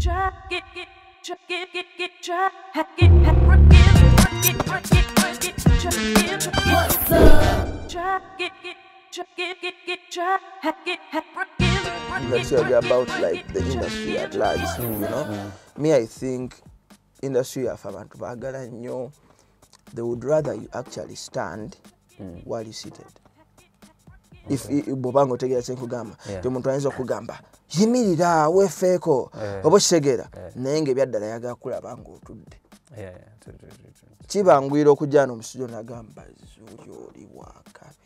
try, get, get, try, get, get, get, try, ha, get, ha, work it, work it, work it, work it, try, get, What's up? try, get, get, try, get, get, get, try, ha, get, ha, work it, work it, work it, about like the industry at large, you know. Me, I think industry of abantu baagala nnyo they would rather you actually stand mm. while you seated if bw'obanga otegeera kyenkugamba ti omuntu ayinza okugamba yimirira weefeeko Eh. oba okitegeera Eh. naye ngaebyaddala yagala kulaba Yeah, yeah, true, true. kibangwira okujja no musitudio nagamba zuuli oli wakabi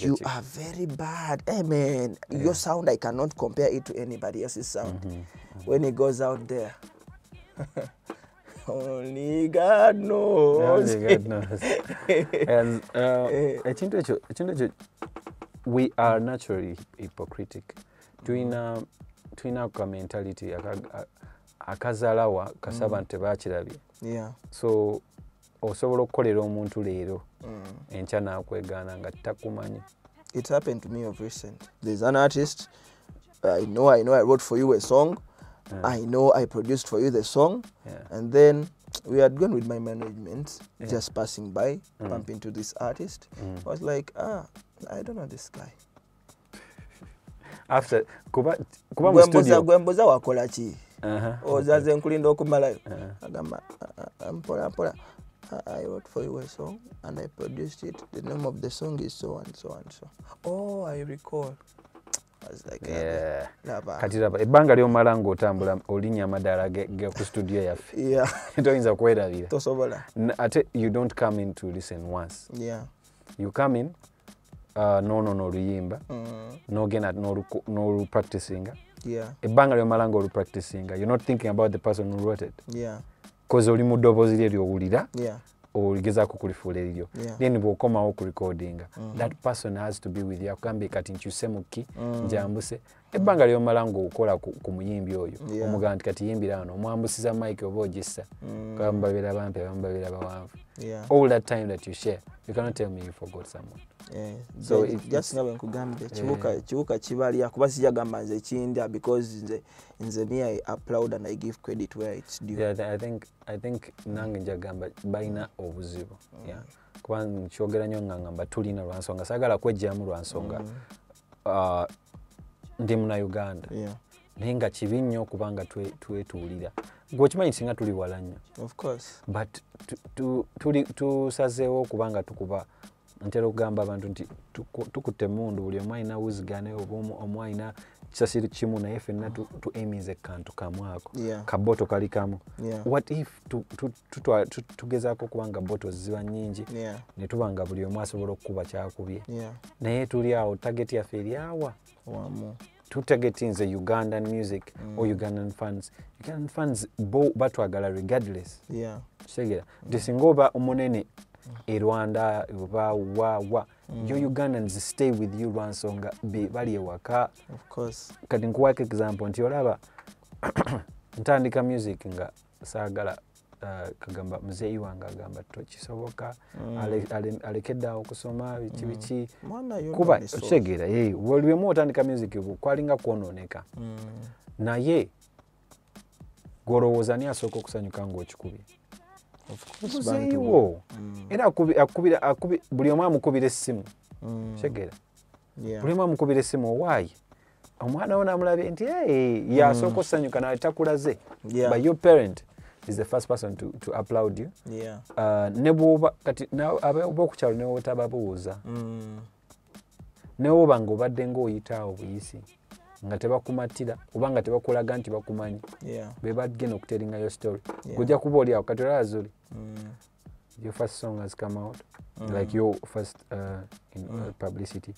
you are very bad. Hey man your sound i cannot compare it to anybody else's sound. When he goes out there. Only god knows. Uh, ekintu ekyo we are naturally hypocritic. Tulina tulina ka mentality akazalawa kasaba nti tebakirabye yeah. So osobola okukolera omuntu leero mm. enkya nakwegaana nga takumanyi it happened to me of recent. There's an artist i know i know i wrote for you a song. I know i produced for you the song. Yeah. and then we had gone with my management Yeah. just passing by bump into this artist. Mm. i was like ah i don't know this guy. After kuba kuba mu studio gwembuza wakola ki? Aha, ozaze nkulinda okumalayo Uh-huh. agamba "Ah, ah, mpola mpola. I- wrote for you a song and i produced it. The name of the song is so and so and so. Oh i recall. I was like Yeah. laba kati raba ebbanga lyomala ng'otambula olinnya amadaala ge ge ku studio yaffe. Yeah. Toyinza kwerabira. Tosobola. N- ate you don't come in to listen once. Yeah. You come in uh, noonoona oluyimba mm, n'ogenda n'oluku- n'olupracticinga ebbanga lyomala ng'olupracticinga you're not thinking about the person who wrote it. Cause oli mu ddoboozi lye lyowulira oligezaako kulifuula eriryo. Then bw'okomawo okurecordinga that person has to be with you. Akugambye kati nkyuse mu ki njambuse ebbanga lyomala ng'okola ku ku muyimbi oyo. Yeah. omugamba nti kati yimbira wano omwambusiza mike oba ogissa? Abamu babeera bampi abamu babeera bawanvu all that time that you share you cannot tell me you forgot someone. Yeah, So just nga bwe nkugambye ekiwuka ekiwuka kibalya kuba sijja gamba nze kindya because nze nze me i applaud and i give credit where it's due. Yeah, I think, I think nange njagamba balina obuzibu yeah. kuba nkyogera nnyo nga ngamba tulina lwansonga saagala kwejjamu lwansonga uh, ndi munauganda. Yeah. Naye nga kibi nnyo okubanga twe- twetuulira. gwe okimanyi singa tuli wala nnyo but tusazeewo okubanga tukuba ntera okugamba abantu nti tuku- tukutte emundu buli omu alina wuzigane oba omu- alina kisasiro kimu naye ffenna tu- emize kantu kamu ako. Kaboto kali kamu. What if tugezaako okubanga boto ziba nnyingi yeah. ne tuba nga buli omu asobola okukuba kyakubye? Naye tuli awo tageti yaffe eryawa wamu tutageti nze ugandan music or ugandan fans. Ugandan fans bo batwagala regardless. Yeah. Kitegera nti singa oba omunene e rwanda oba wawa yo ugandans stay with you lwansonga be bali ewaka. Kati nkuwako example nti olaba ntandika music nga saagala kagamba muzeeyi wange agamba tokisoboka ale- alekeddeawo okusoma biki biki. Mwana yo kuba okitegeera waliwemu otandika music kwalinga kwonooneka Mm, naye gwolowooza ani asooka okusanyuka course muzeeyi wo era buli omu amukubira essimu. Mm, kitegeera buli omu amukubira essimu owaayi? Omwana wo namulabye nti "Hey, yasooka osanyuka nawe takulaze but your parent is the first person to, to applaud you. Yeah. Uh, ne bwoba kati na- aba- oba okukyalo ne wotababuuza Mm, ne woba nga obadde ng'oyitaawo buyisi nga tebakumatira oba nga tebakulaga nti bakumanyi yeah. be bagenda okuteringayo story. Yeah. gojja kuba oli awo kati olazuli Mm, your first song has come out. Like your first uh, in, uh, publicity.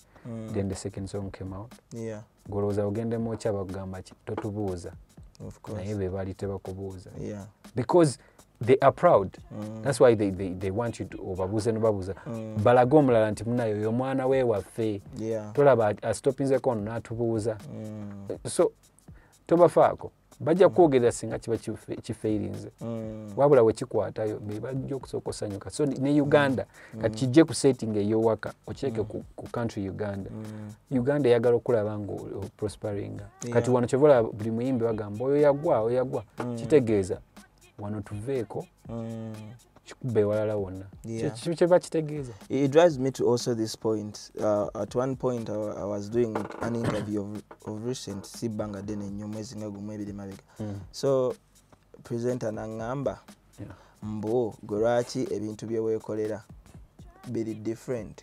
Then the second song came out. Yeah. Golowooza ogendemu okya bakugamba ki? Totubuuza naye be bali tebakubuuza because they are proud. Mm. that's why they, they, they want you to obabuuze nobabuuza balaga omulala nti munayo oyo omwana we waffe yeah. Tolaba astopinzeko ono n'atubuuza Mm, so tobafaako bajja kwogerera singa kiba kife- kifeirinze Mm. wabula wekikwatayo be bajja okusooka osanyuka so ne uganda kati kijje ku setting ey'owaka okireke ku, ku country uganda. Uganda eyagala okulaba nga o- o- prosperinga Yeah. kati wano kyobalaba buli muyimbi bagamba oyo yagwa oyo yagwa. Kitegeeza wano tuveeko. Mm. Kikubba ewalala wonna kyeba kitegeeza It drives me to also this point. Uh, at one point, I, I was doing an interview of, of recent Sibanga Dene nnyo mwezi nga gumu ebiri mabega. So, presenter n'aŋŋamba Yeah. mbu gwe lwaki ebintu bye weekolera biri different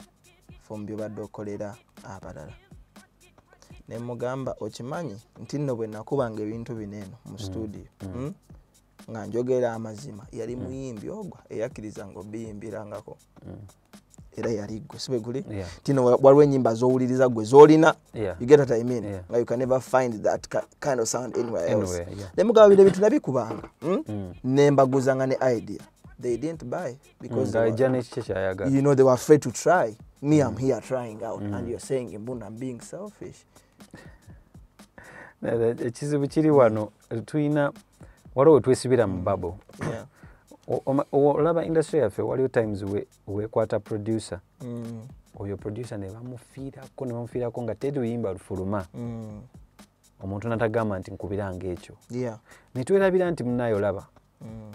from by'obadde okolera abalala. Ne mugamba okimanyi nti nno bwe nakubanga ebintu bino eno mu studio mm. Nga njogera amazima yali muyimbi ogwa eyakkiriza nga obiyimbirangako era yali gwe sibe guli? Yeah. tino wa- waliwo enyimba zowuliriza gwe zolina? Yeah. you get what I mean? Yeah. nga you can never find that kind of sound anywhere else. Anywhere, yeah. ne mugaba bino bintu nabikubanga mm? Mm. nembaguzanga ne idea. They didn't buy because they were, you know they were afraid to try. Me i'm here trying out and you're saying mbuna i'm being selfish. Ekizibu kiri wano tulina waliwo wetwesibira mu babo yeah. Olaba industry yaffe waliwo times we- wekwata producer. Mm. oyo producer ne bamufiirako ne bamufiirako nga teri luyimba lufuluma. Mm. omuntu natagamba nti nkubiranga ekyo netwerabira nti munaye olaba. Mm.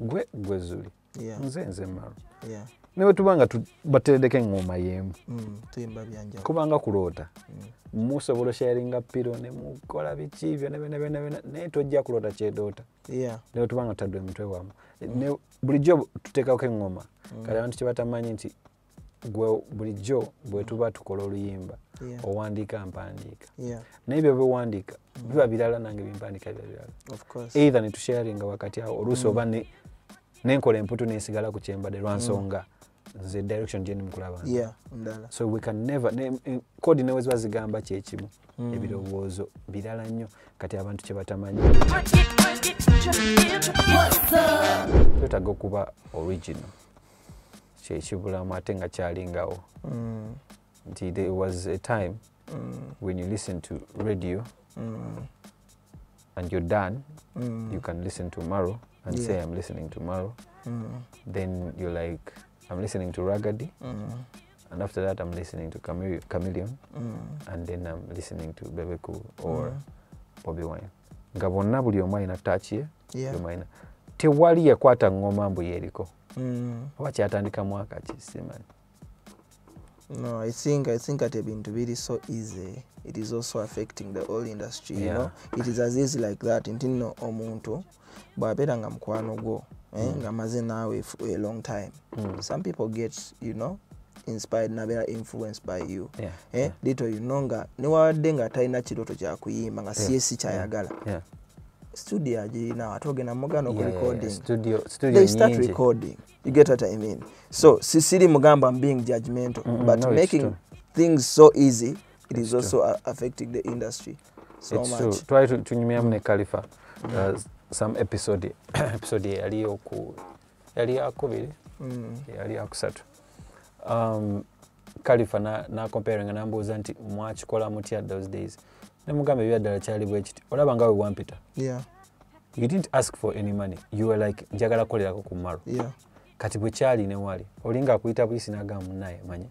gwe gwe zuli. yeah nze nze maro yeah. Newe tubanga tu- bateredeko eŋŋoma y'emu. Mm. kubanga kuloota. Mm. musobola osharinga piro ne mukola biki byona byona naye tojja kuloota kyedoota. Yeah. Newe tubanga tadde emitwe wamu. Ne- bulijjo tuteekako eŋŋoma kale abantu kyebatamanyi nti gwe bulijjo bwe tuba tukola oluyimba owandiika mpandiika. Yeah. Naye ebyo biwandiika biba birala nange bimpandiika biba birala. Of course. Either netusharinga wakati awo oluusi oba ne- nenkola emputu nensigala ku kyembadde lwansonga nze direction gye ndimukulaba so we can never ne- kodi newe ziba zigamba kyekimu ebirowoozo birala nnyo kati abantu kye batamanyi Break it, break it, check it, check it. twetaaga okuba original kyekibulamu ate nga kyalingawo mm. nti there was a time Mm. when you listen to radio Mm. and you're done Mm. you can listen to maro and say i'm listening to maro Mm. then you're like i'm listening to ragadi Mm. and after that i'm listening to Chame chameleon Mm. and then i'm listening to bebeku or Mm. Bobby wine nga bonna buli omu alina taaki ye Yeah. alina tewali yakwata ngoma mbu yeriko Mm. oba kyatandika mwaka ki simanyi No, I think I think that ebintu biri so easy. It is also affecting the whole industry. You Yeah. know, it is as easy like that. Nti nno omuntu bw'abeera nga mukwano gwo eh, nga maze naawe for a long time. Mm. Some people get you know inspired nabeera influenced by you. Yeah, Eh, yeah. lito you know nga newawadde nga talina kirooto kyakuyimba nga Yeah, siye si kyayagala yeah. studio agirina ate ogenda mugana okurecording Studio- studio they start nyingi. recording you get what i mean so sisiri mugamba i'm being judgmental Mm, mm, but no, making things so easy it is also affecting the industry so It's much true. twali tunyumiramu ne kalifa uh, some episode episode yali oku yali yakubiri Mm, yali yakusatu um, kalifa na- nacomparinga nambuuza nti mwakikola mutya those days? Nemugamba ebya ddala kyali bwe kiti. Olaba nga we wampita yeah. You didn't ask for any money. You were like njagala kukolerako ku maro yeah. Kati bwe kyali ne wali olinga akuyita buyisi nagamba munaye manyi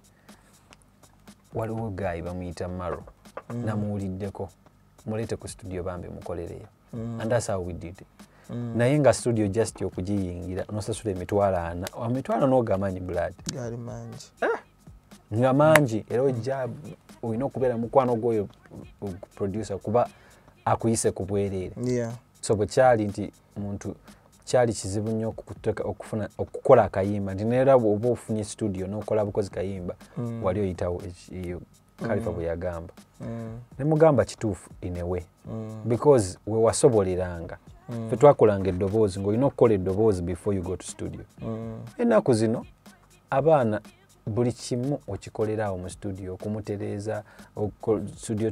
waliwo gayi bamuyita maro Mm. namuwuliddeko muleete ku studio bambe mukolereyo Mm. and that's how we did Mm. naye nga studio just okugiyingira nosasula emitwalo ana emitwalo n'ogamanyi blood. Gali mangi. Nga mangi era ojja olina okubeera mukwano gwoyo producer kuba akuyise ku bwereere yeah. So bwe kyali nti muntu kyali kizibu nnyo okufuna okukola akayimba. Nti neera oba ofunye studio n'okola bukozi kayimba Mm. wali oyitawo kalifa bwe yagamba Mm. nemugamba kituufu inewe Mm. because we wasoboleranga Mm. fe twakolanga eddoboozi ng'olina okukola eddoboozi before you go to studio Mm. ennaku zino abaana buli kimu okikolerawo mu studio okumutereeza studio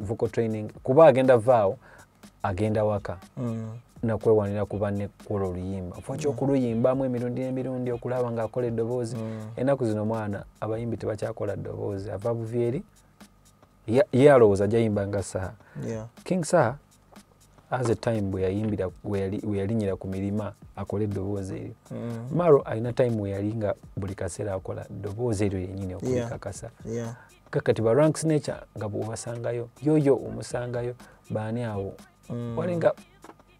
vocal training kuba agenda vaawo agenda waka Mm. nakwewanira kuba nekola oluyimba. Fo kyokuluyimbamu emirundi n'emirundi okulaba ng'akola eddoboozi Mm. ennaku zino mwana abayimbi tebakyakola ddoboozi ava buvyeri ye ye alowooza jayimba nga saha king saha as a time bwe yayimbira bwe yali- bwe yalinyira ku mirima akole eddoboozi eryo maro alina time we yali nga buli kaseera akola ddoboozi eryo yennyini Yeah. okulikakasa kakati ba ranks nature nga bwobasangayo yoyo omusangayo baani awo? Wali nga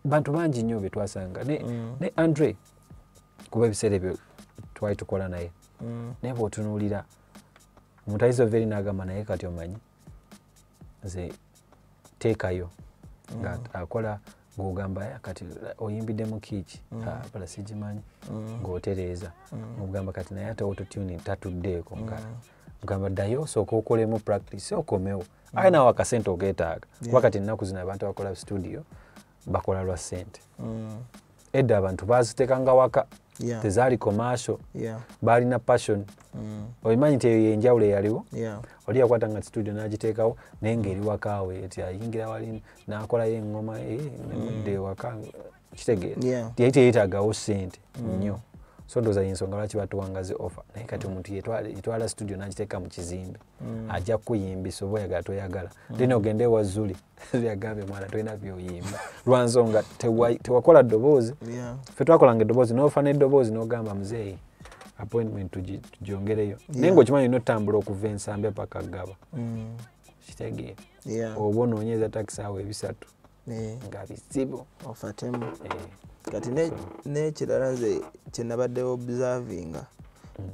bantu bangi nnyo be twasanga. Ne, andre kuba ebiseera ebyo twali tukola naye Mm. naye bwotunuulira omuntu ayinza ova eri n'agamba naye kati omanyi nze teekayo nga akola ng'ogamba "Eh, kati oyimbidde mu kiiki? Bala sigimanyi. Ng'otereeza. Ng'ogamba kati naye ate autotuning tatuddeeko nga ogamba ddayo osooka okolemu practice okomewo aye nawe akasente ogeetaaga. Kuba kati ennaku zino abantu abakola studio bakola lwa ssente. Mm. edda abantu baziteekanga waka. Tezaali commercial. Yeah. Baalina passion. Mm. obimanyi nti eyo yenjawulo eyaliwo? Oli yakwata nga studio n'agiteekawo naye ng'eri wakaawe ti ayingira wali n'akolayo eŋŋoma eh, nemudde ewaka kitegeera. Yali teyeetaagawo ssente nnyo so ndowooza yensonga lwaki batuwangaze offer naye kati omuntu yetwala- studio n'agiteeka mu kizimbe ajja kuyimbisa oba oyagala toyagala. Then ogende ewa zuli yagambye mwana tolina byoyimba. Lwansonga tewa- tewakola ddoboozi ffe twakolanga eddoboozi n'ofa n'eddoboozi n'ogamba muzeeyi appointment tugyongereyo naye ng'okimanyi olina otambula okuva ensambya paka gaba Mm. kitegeera oba onoonyeza takisi awo ebisatu nga bizibu. Ofatemu Eh, kati ne- n'ekirala kyenabadde observinga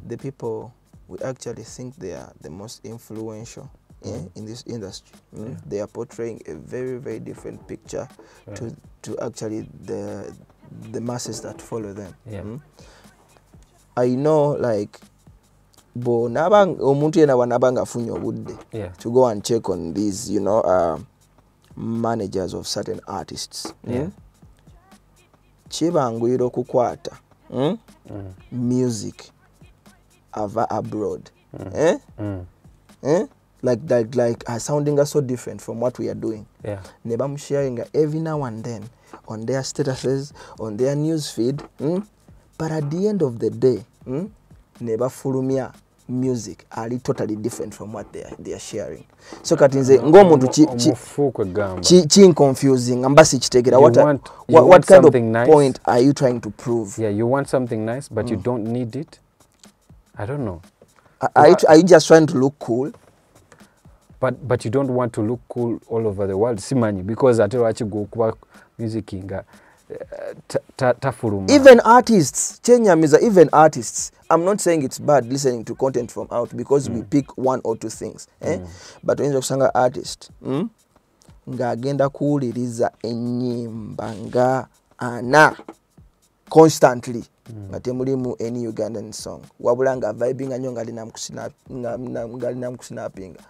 the people we actually think they are the most influential yeah, in this industry. Mm? they are portraying a very very different picture to, to actually the the masses that follow them. Yeah. mm? i know like bwonaba omuntu yena bwanaba afunye obudde yeah. to go and check on these you know uh, managers of certain artists. Mm? Kibanguyira okukwata mm? Mm, music ava abroad eh? mm, Eh? like like like are sounding so different from what we are doing yeah ne bamusharinga every now and then on their statuses on their news feed mm? but at the end of the day mm? ne bafulumya music ali totally different from what they are, they are sharing. So kati nze ng'omuntu kinconfusing mba sikitegera what, want- what, what kind of nice. point are you trying to prove? Yeah you want something nice but mm. you don't need it? I don't know. Are, are, you, are you just trying to look cool? But but you don't want to look cool all over the world simanyi because ate lwaki gwe okuba music nga tafuluma even artists chenyamiza even artists i'm not saying it's bad listening to content from out because we pick one or two things eh? but oyinza okusanga artist mm? ng'agenda kuwuliriza ennyimba nga ana constantly. Nga temulimu any ugandan song. Wabula nga vibinga nnyo ng'alinamukusinapinga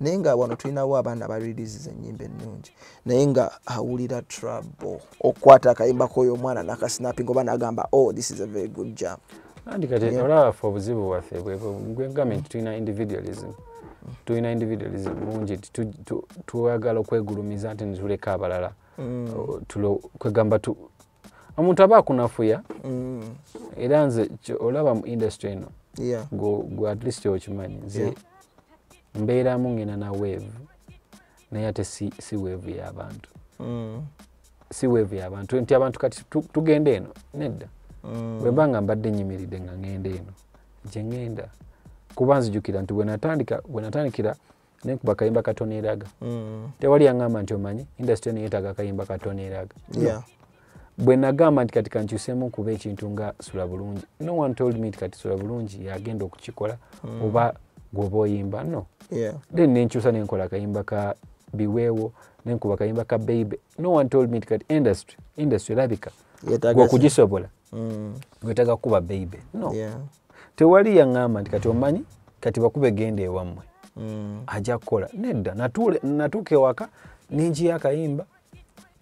naye nga wano tulinawo abaana abaririziza ennyimba ennungi. Naye nga awulira trouble. Okukwata akayimba koyo omwana nakasinapinga oba nagamba oh this is a very good jam. Andi kati olaba ffe obuzibu bwaffe. Bwebwo gwegambye nti tulina individualism. Tulina individualism mungi twagala okwegulumiza nti nituleka abalala. O, tulo- kwegamba tu omuntu aba akunafuya Mm, era nze olaba mu industry eno yeah. gwe gwe at least okimanyi nze. Mbeeramu ngena na wave naye ate si, si wave y'abantu Mm, si wave y'abantu nti abantu kati tu- tugenda eno nedda. Mm, bwe mba nga mbadde nyimiridde nga ngenda eno gye ngenda kuba nzijukira nti bwe natandika bwe natandikira nenkuba kayimba katoneeraga mm, tewali yaŋŋamba nti omanyi industry eno yeetaaga kayimba katoneeraga yeah. Bwe nagamba nti kati kankyusemu kuba ekintu nga sula bulungi no one told me nti kati sula bulungi yagenda okukikola oba gweoba oyimba no then nenkyusa nenkola akayimba ka biweewo nenkuba akayimba ka baby no one told me kati industry industry erabika Yeetaaga gwe se- okugisobola Mm, gwetaaga kuba baby no. Tewali yaŋŋamba nti kati omanyi kati bakube genda ewammwe. Aja ajja kukola nedda natuuka ewaka ninjiyo akayimba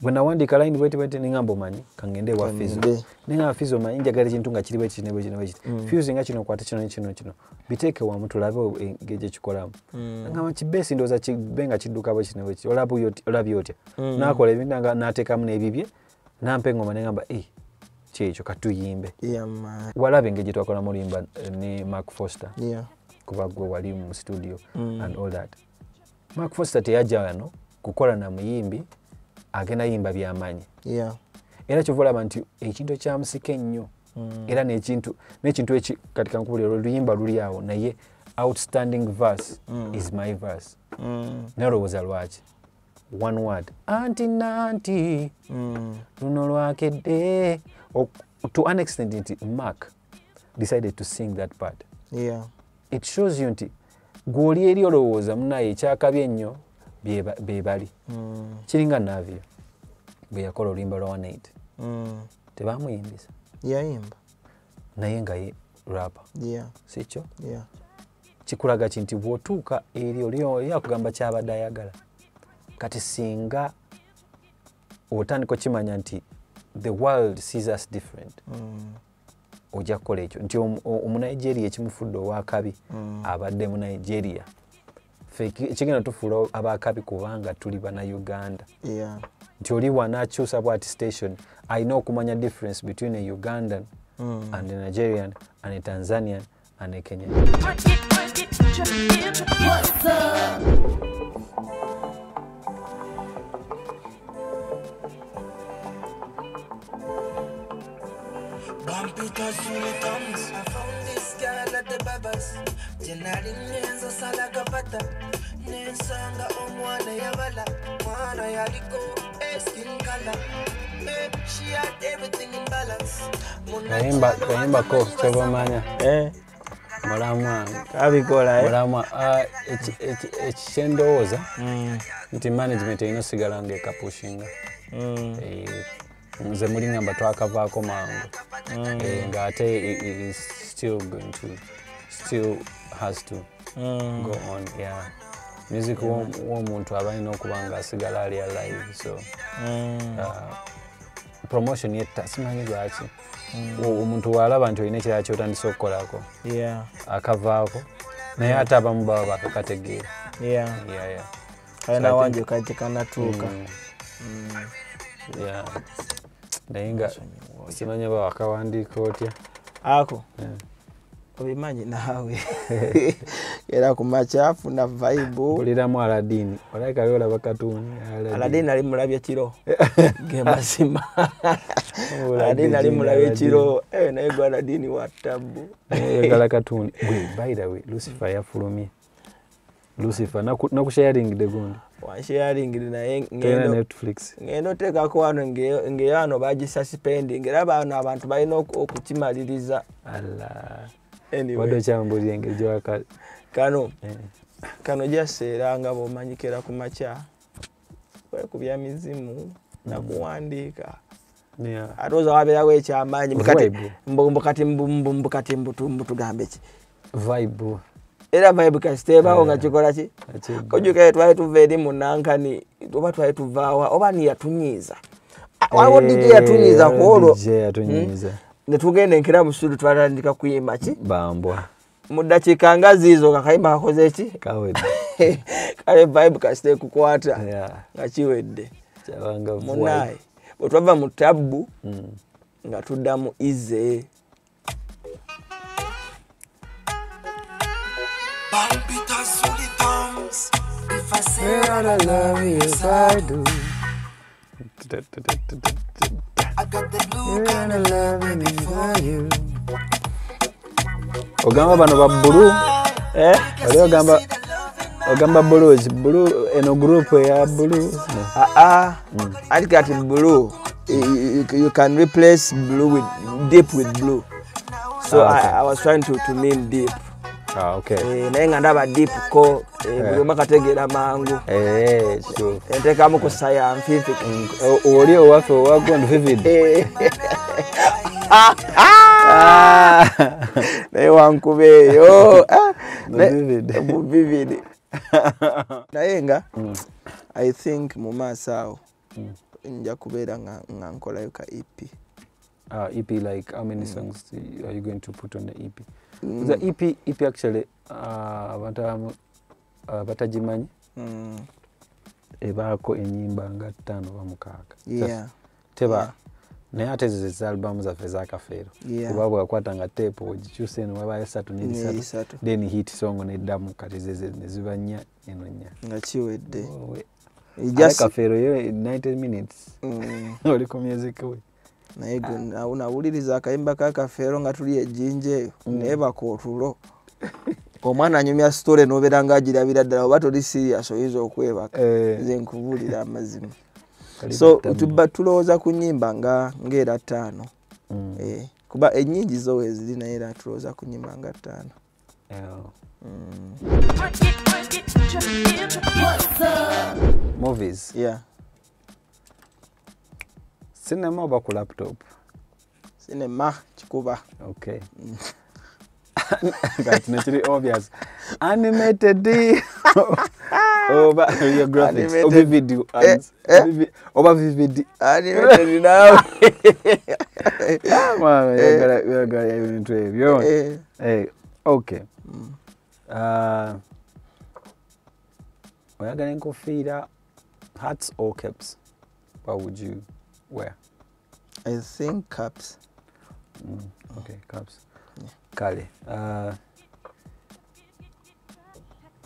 bwe nawandiika layini bweti bweti neŋŋamba omanyi kangende ewa fizo neŋŋamba fizo omanyi njagala ekintu nga kiri bwekiti nebwekiti nebwekiti fizo nga kino kwate kino nekino kino biteeke wamu tulabe engeri gyekikolamu ngamba kibeesi ndowooza kibe nga kidduka bwekiti nebwekiti olabye otya nakola ebintu nateekamu n'ebibye nampa eŋŋoma neŋŋamba "Eh, kyekyo katuyimbe walaba engeri gyetwakolamu oluyimba eh, ne mark foster. Kuba gwe wali mu studio Mm. and all that. Mark foster teyajja wano kukola na muyimbi agenda yimba byamaanyi era kyova olaba nti ekintu ekyamusika ennyo Mm. era n'ekintu eki kati kankubulira oluyimba luli awo naye outstanding verse Mm. is my verse. Mm. naye olowooza lwaki? One word anti nanti. Luno lwakedde. To an extent nti mark decided to sing that part. Yeah. It shows you nti gw'oli eri olowooza munaye ekyakabi ennyo byeba- be bali Mm. kiringa navio. Bwe yakola oluyimba lwa 180 Mm. tebamuyimbisa yayimba. Naye nga ye rapa sikyo? Kikulaga ki nti bw'otuuka eri oli oli akugamba kyabadde ayagala. Kati singa otandika okimanya nti the world sees us different Mm. ojja kukola ekyo. Nti omunigeria ekimufudde owakabi abadde mu nigeria Ffe ekigenda tufuula abakabi kubanga tuli bannayuganda yeah. Nti oli wanaakyusa bwati station alina okumanya difference between a ugandan Mm. and a nigerian and a tanzanian and a kenyan? Bampita Nensanga omwana yabala Mwana yaliko eh, skin color. Eh, She had everything in balance. Muna kayimba chalo kayimbako wazamani kyobamanya eh? Mulamwa. Kabikola eh? Mulamwa. Ah, eki- eki- eki kyendowooza Mm. nti management erina osigala nga ekapushinga Mm. Eh, nze muli ngamba twakavaako mangu. Eh, i- i- is still going to still has to Mm. go on yeah music wo- w'omuntu aba alina okuba nga asigala ali alive so Mm. uh, promotion yetta simanyi lwaki? O- omuntu walaba nti olina ekirala kyotandise okukolako akavaako naye ate abamu baba bakakategeera yeah. Yeah, yeah. kalina So I wanje kati kanatuuka. Mm. Yeah. naye nga simanyi ba wakawandiika otya? Ako. Obimanyi naawe era ku makyafu na vaibu mpuliramu aladini olabika byolaba katuni aladini ali mulabye kiro ge mazima Oladini aladini ali mulabye kiro Eh, naye gwe aladini wa tabu oyagala katuni gwe way lucifer yafulumye lucifer naku- nakusharingide gundi wansharingiri naye tolina ngendo netflix. ngenda oteekako wano nge- ngeyo wano bagisa spending. Era bano abantu balina oku- okukimaliriza Anyway, wadde okyambulira engeri gyewaka kano eh. kano jaseera nga bwomanyikira ku makya kwekubya mizimu nakuwandiika Yeah. ate oza wabeerawo ekyamaanyi. Mbukati- mbu- mbukati mbu- mbu- mbukati mbutu- mbutugambe ki? Vibe. Era vibe kasiteebawo nga Yeah. kikola ki? Ojukaye twali tuva eri mu nankani oba twali tuvaawa oba niyatunyiiza waliwo Eh, dj yatunyiiza ku olwo? Yatunyiiza netugenda enkira mu studio twatandika kuyimba ki bambwa. Mu ddakiika nga ziizo kakayimba kakoze ki? Kale vibe kasite kukwata nga kiwedde. Munaye. Bwe twava mu tabbu Mm. nga tudda mu ize. Bampita Sultans If I say that I love you, yes I do got the blue kind of love for you. Ogamba bano ba bulu eh? oli ogamba ogamba bulues bulu eno group eya bulu aa ati kati blue you, can replace blue with deep with blue. So Ah, okay. I, I was trying to, to mean deep. ah, naye nga ndaba deep ko eh, buli omu akategeera mangu. Eh, enteekamu ku scientific O- oli owaffe owagond vivid? Eh, Ah. naye wankuba eyo. Ah, vivid. naye nga i think mu maaso awo nja kubeera nga nkolayo ka ep uh, EP like how many mm. songs are you going to put on the EP? Mm. The EP EP actually uh, abantu uh, batagimanyi Mm, ebaako ennyimba nga ttaano oba mukaaga yeah, teba yeah. naye ate ezo ze albamu zaffe ezakafeero Yeah. kuba bwakwata nga teepu ogikyusa eno wabayo satu nerisatu Nerisatu. then hit song neddamu kati zeze neziba nnya eno nnya nga kiwedde kafeero yo 90 minutes Mm, oli ku music we naye gwe na- nawuliriza akayimba kakafeero nga tuli ejjinja eyo neebaka otulo omwana anyumya sitore nobeera nga agirabira ddala oba toli sirias oyinza okwebaka Eh. nze nkubuulira amazima. So tuba tulowooza ku nyimba nga ngaera ttaano. Mm. Eh, kuba ennyingi zo weeziri naye era tulowooza ku nyimba nga ttaano. It. movies. Yeah cinema oba ku laptop. Sinema kikuba okay. Kati nekiri obvious. Animated. Oba your graphics. Oba video Eh, eh. oba vi- oba vivid animated nawe Mama, yagala- yagala ebintu ebyo okay. Uh, oyagala enkofiira hats or caps? What would you wear i think caps Mm, okay, caps. Kale. Uh,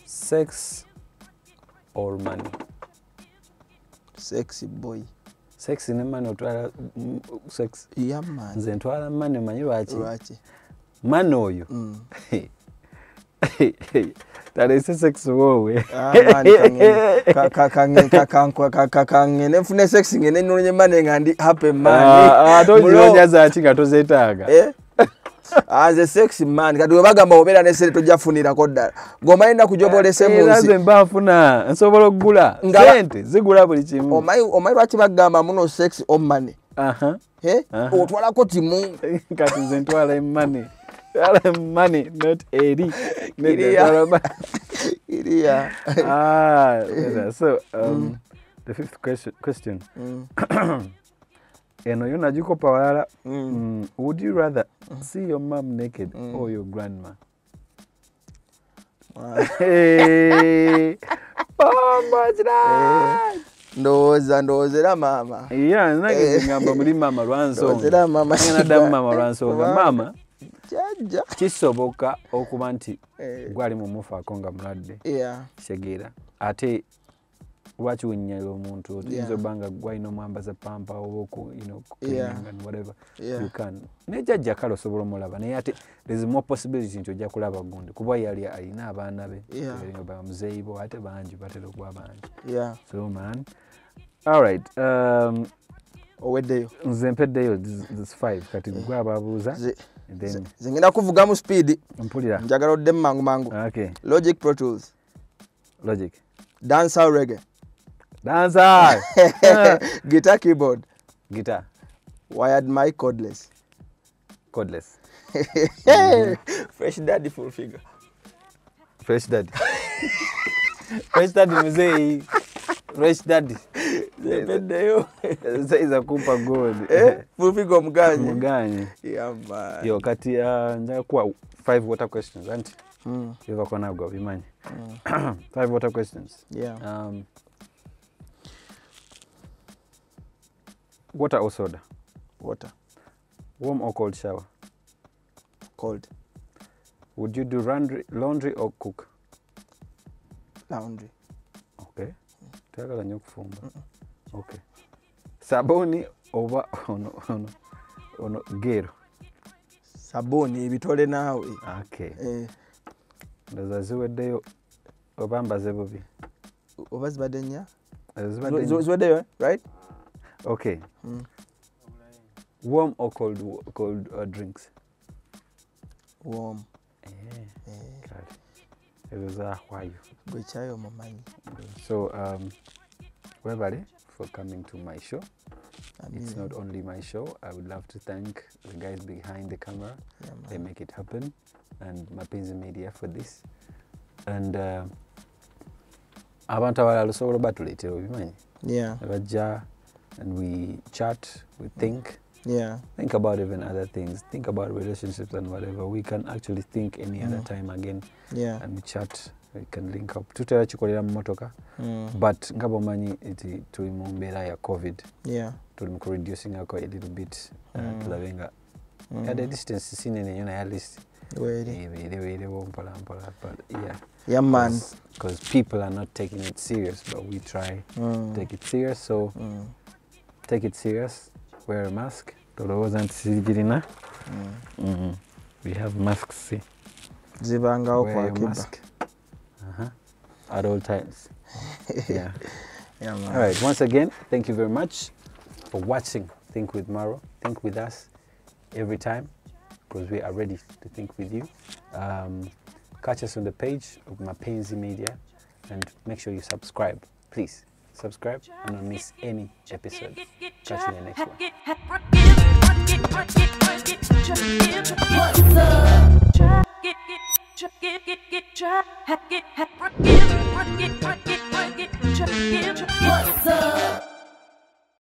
sex or money? sexy boy Sex ne money otwala mm, sex. yaman Nze ntwala money omanyi lwaki? lwaki Money oyo. Mm. Talese sex wowe. Ah, man, kangene- ka- ka- kangene- ka- kankwa- ka- ka- kangene nfune sex ngene nonye mane nga ndi happy man ate Mulo- ogironya zaki nga tozeetaaga. Nze sex man kati webagamba obeera nesente tojafunirako ddala ng'omanyi ennaku gyobaolese mu Era nsi nze mba nfuna nsobola okugula sente zigula buli kimu. omanyi lwaki bagamba muno sex? Aha. otwalako timu kati nze ntwala emani twala emani not eri Iriya. iriya ah, yeah, so um, the fifth question, question. Mm. eno yo nagikopa walala Mm. mm, would you rather see your mom naked or your grandma? Ah, Hey, Bombo Clan! ndowooza ndowooza era maama yeah nange Eh. ngamba muli mama ndowooza lwansonga era maama Nange naddamu mama lwansonga Kubanga- maama jjajja kisoboka okuba nti Eh. gwali mumufaako nga mulwadde. Kitegeera. Ate lwaki wenyalira omuntu Yeah. oba nga gwalina omwambaza pampa oba oku- you can. Naye jjajja kale osobola omulaba. Naye ate there's more possibility nti ojja kulaba gundi. Kuba yali alina abaana be. Yeah. bamuzeeyi bo ate bangi batera okuba bangi. Yeah. So man. Alright um, oweddeyo. nze mpeddeyo this- this five. Kati gwe ababuuza Ze- then ze- ze ngenda kuvuga mu speed. Mpulira. Njagala oddemu mangu mangu. Okay. Logic pro tools. Logic. Dancehall reggae. Dancer guitar keyboard. Guitar. Wired mic cordless. Cordless. Fresh daddy full figure. Fresh daddy. Fresh daddy mzee. Fresh daddy saiza kumpa gold Eh, Mganye Yeah, man. yo kati uh, njaga kuwa five water questions anti Mm, bivako nagwe mm. five water questions. Yeah. um, water or soda? Water. Warm or cold shower? Cold. Would you do laundry, laundry or cook? Laundry. Okay. Tayagala mm okufumba okay. Sabuni oba ono ono ono gero. Sabuni ebitole naawe okay. Eh, ndoza ziweddeyo oba mbaze bubi? Oba zibadde nnya? Nnyo. ziweddeyo eh? right? Okay. Mm. warm or cold, cold uh, drinks? Warm. Eh, Eh, ezo zahwayo gwe kyayo mumanyi so um, webale for coming to my show. It's not only my show. I would love to thank the guys behind the camera. Yeah, they make it happen. And mapenzi media for this. And uh, abantu abalala osobola obatuleetera obimanyi? Bajja and we chat we think. Yeah. Think about even other things. Think about relationships and whatever. We can actually think any other Mm. time again. Yeah. And we chat we can link up tutera kikolera mu motoka Mm, but nga bwomanyi nti tuli mu mbeera ya covid yeah tuli mu kureducingako a little bit uh, Mm. tulabe nga Mm. yadde distance sinene nnyo naye atleast Weeri. ebirewerewo mpola mpola but yeah Yeah, man. because people are not taking it serious but we try Mm. take it serious so Mm. take it serious wear a mask tolowooza nti sigirina Mm. we have masks see. zibangawo uh-huh. at all times. Yeah. Yeah, man. all right once again thank you very much for watching think with maro think with us every time because we are ready to think with you. Um, catch us on the page of mapenzi media and make sure you subscribe. Please subscribe and don't miss any episode. Catch you in the next one What's up?